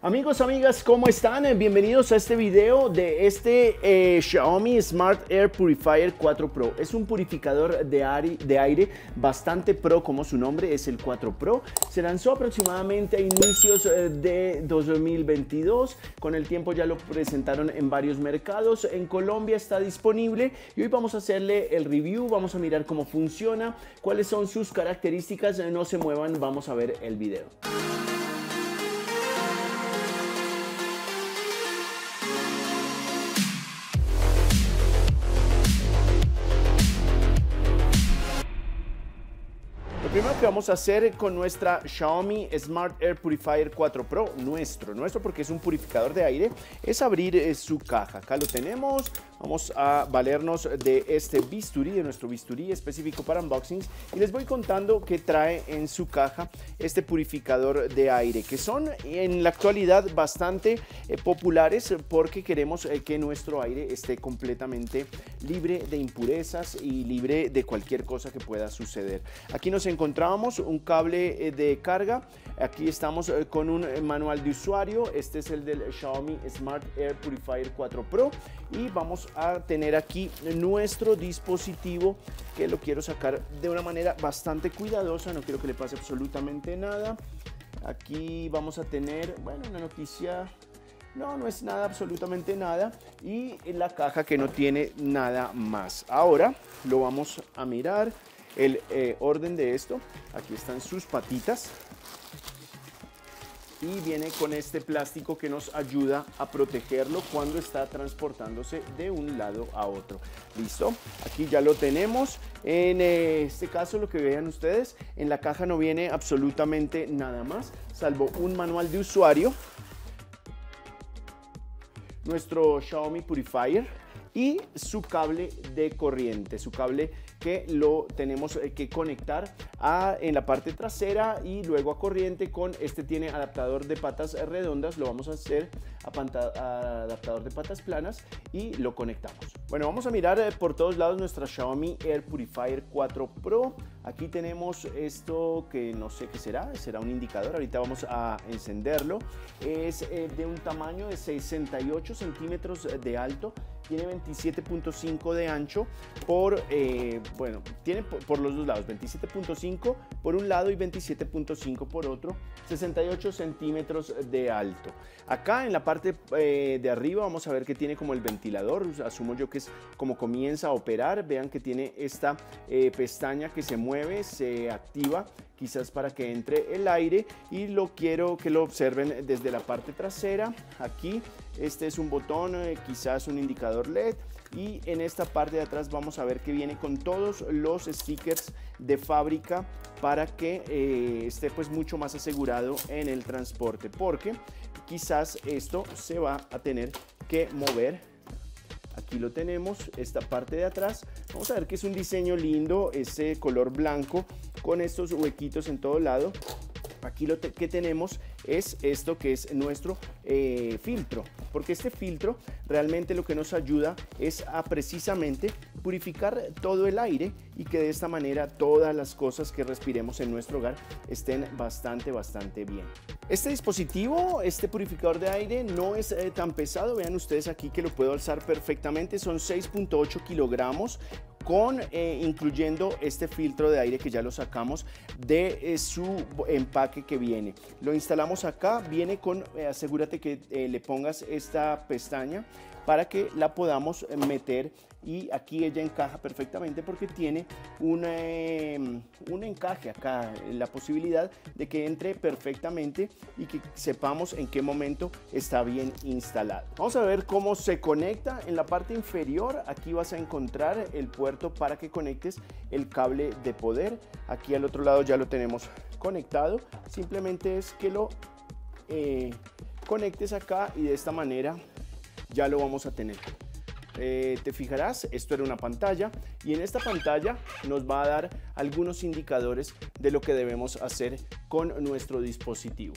Amigos, amigas, ¿cómo están? Bienvenidos a este video de este eh, Xiaomi Smart Air Purifier 4 Pro. Es un purificador de aire, de aire bastante pro como su nombre, es el 4 Pro. Se lanzó aproximadamente a inicios eh, de 2022. Con el tiempo ya lo presentaron en varios mercados. En Colombia está disponible y hoy vamos a hacerle el review. Vamos a mirar cómo funciona, cuáles son sus características. No se muevan, vamos a ver el video. Que vamos a hacer con nuestra Xiaomi Smart Air Purifier 4 Pro, nuestro, nuestro porque es un purificador de aire, es abrir eh, su caja. Acá lo tenemos, vamos a valernos de este bisturí, de nuestro bisturí específico para unboxings y les voy contando qué trae en su caja este purificador de aire, que son en la actualidad bastante eh, populares porque queremos eh, que nuestro aire esté completamente libre de impurezas y libre de cualquier cosa que pueda suceder. Aquí nos encontramos un cable eh, de carga. Aquí estamos con un manual de usuario. Este es el del Xiaomi Smart Air Purifier 4 Pro. Y vamos a tener aquí nuestro dispositivo que lo quiero sacar de una manera bastante cuidadosa. No quiero que le pase absolutamente nada. Aquí vamos a tener, bueno, una noticia no, no es nada, absolutamente nada. Y la caja que no tiene nada más. Ahora lo vamos a mirar el eh, orden de esto. Aquí están sus patitas. Y viene con este plástico que nos ayuda a protegerlo cuando está transportándose de un lado a otro. ¿Listo? Aquí ya lo tenemos. En eh, este caso, lo que vean ustedes, en la caja no viene absolutamente nada más, salvo un manual de usuario. Nuestro Xiaomi Purifier y su cable de corriente, su cable que lo tenemos eh, que conectar a, en la parte trasera y luego a corriente con este tiene adaptador de patas redondas, lo vamos a hacer a, adaptador de patas planas y lo conectamos. Bueno, vamos a mirar eh, por todos lados nuestra Xiaomi Air Purifier 4 Pro. Aquí tenemos esto que no sé qué será, será un indicador, ahorita vamos a encenderlo. Es eh, de un tamaño de 68 centímetros de alto tiene 27.5 de ancho por, eh, bueno, tiene por, los dos lados, 27.5 por un lado y 27.5 por otro, 68 centímetros de alto. Acá en la parte eh, de arriba vamos a ver que tiene como el ventilador, asumo yo que es como comienza a operar, vean que tiene esta eh, pestaña que se mueve, se activa quizás para que entre el aire y lo quiero que lo observen desde la parte trasera. Aquí este es un botón, eh, quizás un indicador LED y en esta parte de atrás vamos a ver que viene con todos los stickers de fábrica para que eh, esté pues mucho más asegurado en el transporte porque quizás esto se va a tener que mover aquí lo tenemos, esta parte de atrás. Vamos a ver que es un diseño lindo, ese color blanco con estos huequitos en todo lado. Aquí lo que tenemos es esto que es nuestro eh, filtro, porque este filtro realmente lo que nos ayuda es a precisamente purificar todo el aire y que de esta manera todas las cosas que respiremos en nuestro hogar estén bastante, bastante bien. Este dispositivo, este purificador de aire no es eh, tan pesado, vean ustedes aquí que lo puedo alzar perfectamente, son 6.8 kilogramos con eh, incluyendo este filtro de aire que ya lo sacamos de eh, su empaque que viene. Lo instalamos acá, viene con, eh, asegúrate que le pongas esta pestaña para que la podamos meter y aquí ella encaja perfectamente porque tiene un encaje acá, la posibilidad de que entre perfectamente y que sepamos en qué momento está bien instalado. Vamos a ver cómo se conecta en la parte inferior. Aquí vas a encontrar el puerto para que conectes el cable de poder. Aquí al otro lado ya lo tenemos conectado. Simplemente es que lo eh, conectes acá y de esta manera ya lo vamos a tener. Eh, te fijarás, esto era una pantalla y en esta pantalla nos va a dar algunos indicadores de lo que debemos hacer con nuestro dispositivo.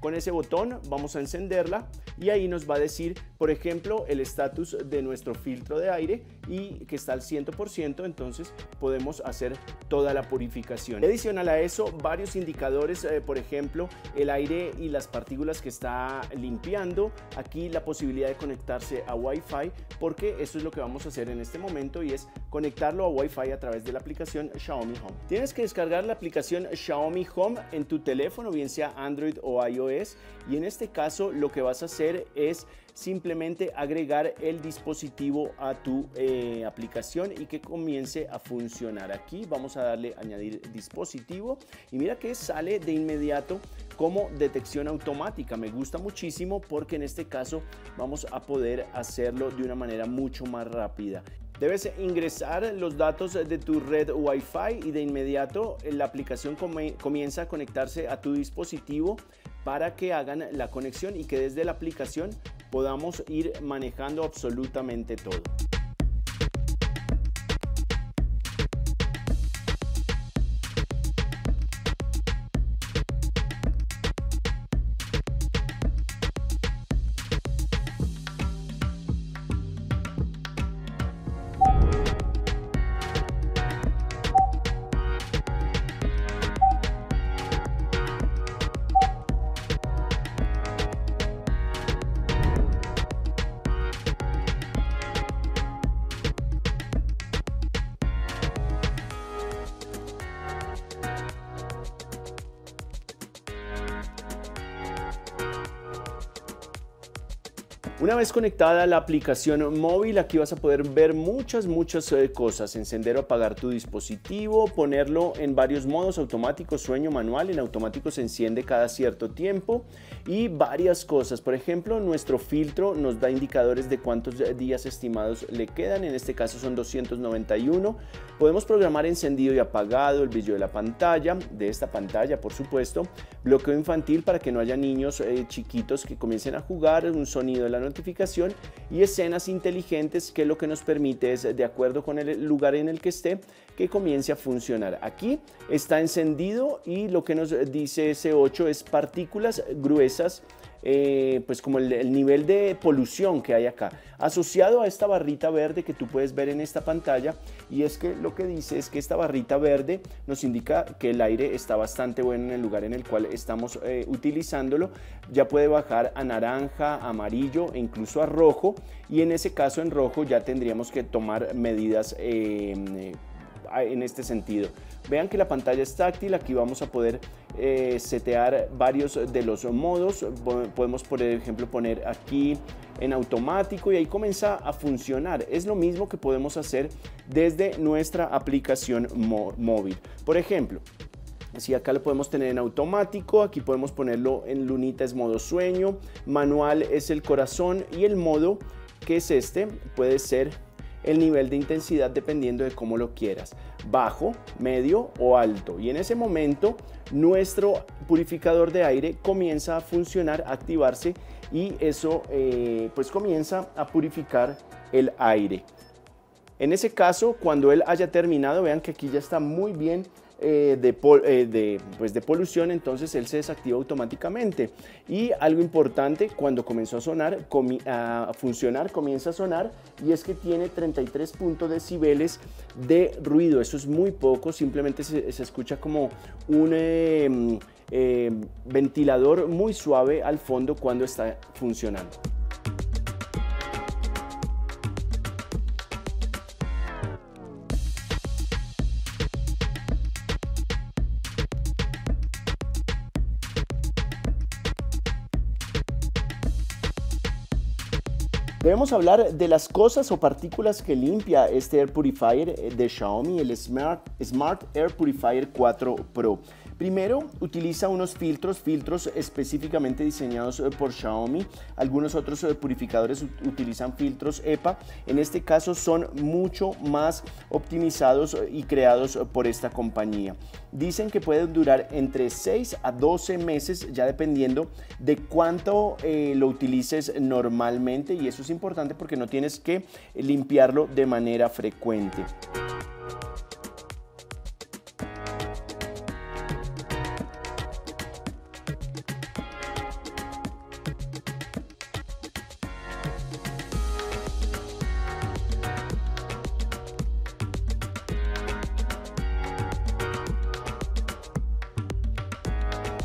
Con ese botón vamos a encenderla y ahí nos va a decir, por ejemplo, el estatus de nuestro filtro de aire y que está al 100%, entonces podemos hacer toda la purificación. Adicional a eso, varios indicadores, eh, por ejemplo, el aire y las partículas que está limpiando, aquí la posibilidad de conectarse a Wi-Fi, porque eso es lo que vamos a hacer en este momento y es conectarlo a Wi-Fi a través de la aplicación Xiaomi Home. Tienes que descargar la aplicación Xiaomi Home en tu teléfono, bien sea Android o iOS, y en este caso lo que vas a hacer es simplemente agregar el dispositivo a tu eh, aplicación y que comience a funcionar. Aquí vamos a darle añadir dispositivo y mira que sale de inmediato como detección automática. Me gusta muchísimo porque en este caso vamos a poder hacerlo de una manera mucho más rápida. Debes ingresar los datos de tu red Wi-Fi y de inmediato la aplicación comienza a conectarse a tu dispositivo para que hagan la conexión y que desde la aplicación podamos ir manejando absolutamente todo. Una vez conectada la aplicación móvil, aquí vas a poder ver muchas, muchas eh, cosas. Encender o apagar tu dispositivo, ponerlo en varios modos, automático, sueño, manual. En automático se enciende cada cierto tiempo y varias cosas. Por ejemplo, nuestro filtro nos da indicadores de cuántos días estimados le quedan. En este caso son 291. Podemos programar encendido y apagado, el brillo de la pantalla, de esta pantalla, por supuesto. Bloqueo infantil para que no haya niños eh, chiquitos que comiencen a jugar, un sonido de la notificación y escenas inteligentes que lo que nos permite es, de acuerdo con el lugar en el que esté, que comience a funcionar. Aquí está encendido y lo que nos dice ese 8 es partículas gruesas eh, pues como el, nivel de polución que hay acá, asociado a esta barrita verde que tú puedes ver en esta pantalla, y es que lo que dice es que esta barrita verde nos indica que el aire está bastante bueno en el lugar en el cual estamos eh, utilizándolo, ya puede bajar a naranja, amarillo e incluso a rojo, y en ese caso en rojo ya tendríamos que tomar medidas eh, en este sentido. Vean que la pantalla es táctil, aquí vamos a poder eh, setear varios de los modos, podemos por ejemplo poner aquí en automático y ahí comienza a funcionar. Es lo mismo que podemos hacer desde nuestra aplicación móvil. Por ejemplo, si acá lo podemos tener en automático, aquí podemos ponerlo en lunita es modo sueño, manual es el corazón y el modo que es este puede ser el nivel de intensidad dependiendo de cómo lo quieras, bajo, medio o alto. Y en ese momento nuestro purificador de aire comienza a funcionar, a activarse y eso eh, pues comienza a purificar el aire. En ese caso, cuando él haya terminado, vean que aquí ya está muy bien eh, de, eh, de, pues de polución, entonces él se desactiva automáticamente. Y algo importante, cuando comenzó a sonar, a funcionar, comienza a sonar, y es que tiene 33 decibeles de ruido. Eso es muy poco, simplemente se, escucha como un em, em, ventilador muy suave al fondo cuando está funcionando. Debemos hablar de las cosas o partículas que limpia este Air Purifier de Xiaomi, el Smart, Smart Air Purifier 4 Pro. Primero, utiliza unos filtros, filtros específicamente diseñados eh, por Xiaomi. Algunos otros eh, purificadores utilizan filtros EPA. En este caso son mucho más optimizados eh, y creados por esta compañía. Dicen que pueden durar entre 6 a 12 meses, ya dependiendo de cuánto lo utilices normalmente. Y eso es importante porque no tienes que limpiarlo de manera frecuente.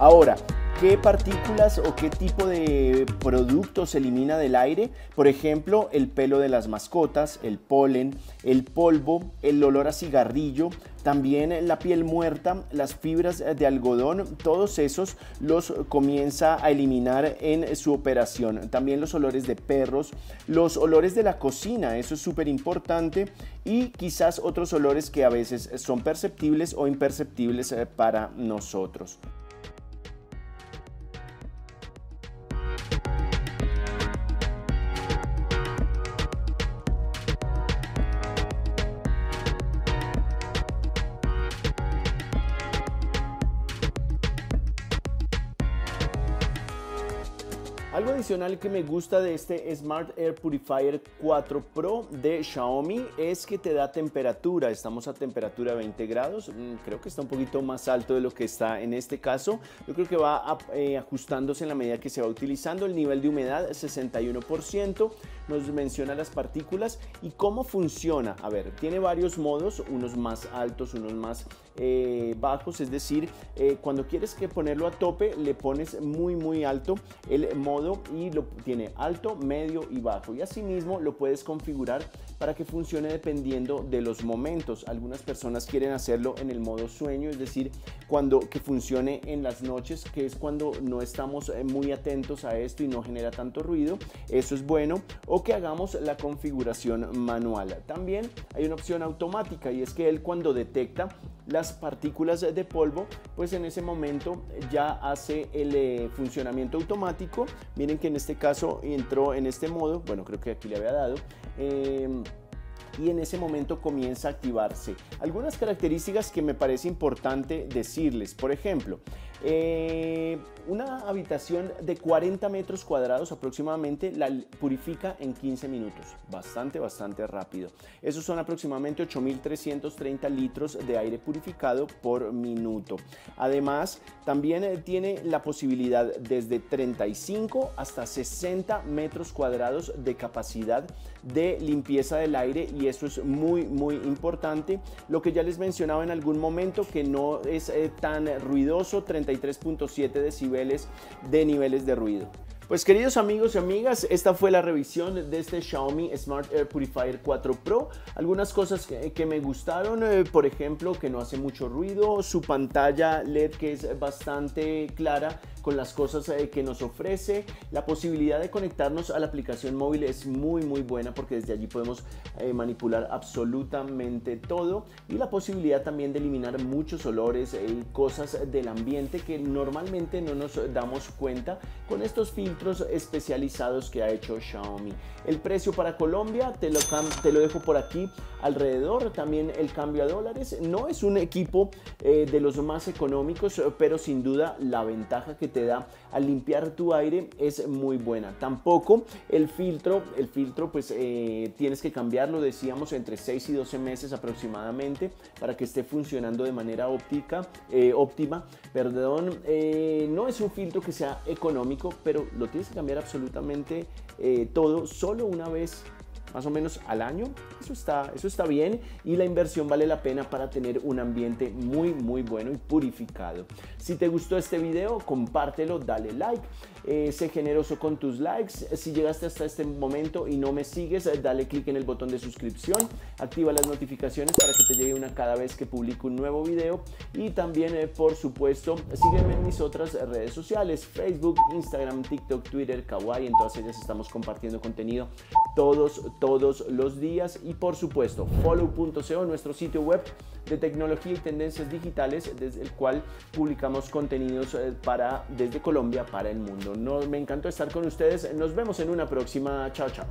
Ahora, ¿Qué partículas o qué tipo de productos se elimina del aire? Por ejemplo, el pelo de las mascotas, el polen, el polvo, el olor a cigarrillo, también la piel muerta, las fibras de algodón, todos esos los comienza a eliminar en su operación. También los olores de perros, los olores de la cocina, eso es súper importante, y quizás otros olores que a veces son perceptibles o imperceptibles eh, para nosotros. Adicional que me gusta de este Smart Air Purifier 4 Pro de Xiaomi es que te da temperatura. Estamos a temperatura 20 grados. Mm, creo que está un poquito más alto de lo que está en este caso. Yo creo que va eh, ajustándose en la medida que se va utilizando. El nivel de humedad 61%. Nos menciona las partículas y cómo funciona. A ver, tiene varios modos, unos más altos, unos más eh, bajos. Es decir, eh, cuando quieres que ponerlo a tope, le pones muy, muy alto el modo y lo tiene alto, medio y bajo. Y asimismo lo puedes configurar para que funcione dependiendo de los momentos. Algunas personas quieren hacerlo en el modo sueño, es decir, cuando que funcione en las noches, que es cuando no estamos eh, muy atentos a esto y no genera tanto ruido. Eso es bueno. O que hagamos la configuración manual. También hay una opción automática y es que él cuando detecta las partículas de polvo, pues en ese momento ya hace el eh, funcionamiento automático Miren que en este caso entró en este modo, bueno, creo que aquí le había dado. Em, y en ese momento comienza a activarse. Algunas características que me parece importante decirles, por ejemplo, eh, una habitación de 40 metros cuadrados aproximadamente la purifica en 15 minutos. Bastante, bastante rápido. Esos son aproximadamente 8.330 litros de aire purificado por minuto. Además, también eh, tiene la posibilidad desde 35 hasta 60 metros cuadrados de capacidad de limpieza del aire y eso es muy, muy importante. Lo que ya les mencionaba en algún momento que no es eh, tan ruidoso, 33.7 decibeles de niveles de ruido. Pues queridos amigos y amigas, esta fue la revisión de este Xiaomi Smart Air Purifier 4 Pro. Algunas cosas que, me gustaron, eh, por ejemplo, que no hace mucho ruido, su pantalla LED que es bastante clara con las cosas eh, que nos ofrece. La posibilidad de conectarnos a la aplicación móvil es muy muy buena porque desde allí podemos eh, manipular absolutamente todo y la posibilidad también de eliminar muchos olores y cosas del ambiente que normalmente no nos damos cuenta con estos filtros especializados que ha hecho Xiaomi. El precio para Colombia te lo, te lo dejo por aquí alrededor. También el cambio a dólares. No es un equipo eh, de los más económicos, pero sin duda la ventaja que te da al limpiar tu aire es muy buena. Tampoco el filtro, el filtro pues eh, tienes que cambiarlo, decíamos, entre 6 y 12 meses aproximadamente para que esté funcionando de manera óptica, eh, óptima. Perdón, eh, no es un filtro que sea económico, pero lo tienes que cambiar absolutamente todo solo una vez más o menos al año. Eso está, eso está bien y la inversión vale la pena para tener un ambiente muy, muy bueno y purificado. Si te gustó este video, compártelo, dale like, eh, sé generoso con tus likes. Si llegaste hasta este momento y no me sigues, dale clic en el botón de suscripción, activa las notificaciones para que te llegue una cada vez que publico un nuevo video y también, eh, por supuesto, sígueme en mis otras redes sociales, Facebook, Instagram, TikTok, Twitter, Kawaii, en todas ellas estamos compartiendo contenido todos, todos los días. Y por supuesto, follow.co, nuestro sitio web de tecnología y tendencias digitales, desde el cual publicamos contenidos eh, para, desde Colombia para el mundo. No, me encantó estar con ustedes. Nos vemos en una próxima. Chao, chao.